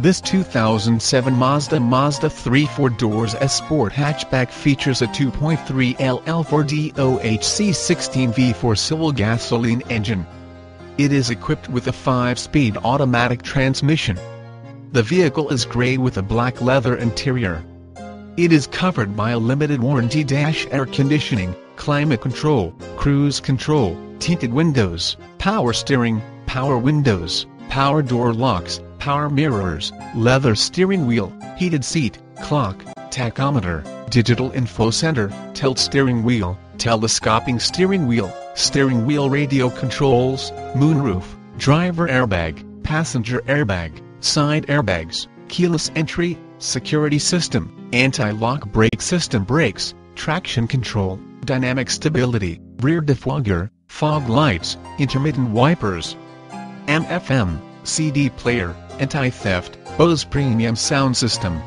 This 2007 Mazda Mazda 3 4 doors S Sport hatchback features a 2.3 LL4 DOHC 16V4 civil gasoline engine. It is equipped with a 5-speed automatic transmission. The vehicle is gray with a black leather interior. It is covered by a limited warranty dash air conditioning, climate control, cruise control, tinted windows, power steering, power windows, power door locks, power mirrors, leather steering wheel, heated seat, clock, tachometer, digital info center, tilt steering wheel, telescoping steering wheel, steering wheel radio controls, moonroof, driver airbag, passenger airbag, side airbags, keyless entry, security system, anti-lock brake system brakes, traction control, dynamic stability, rear defogger, fog lights, intermittent wipers, AM/FM, CD player, anti-theft, Bose premium sound system,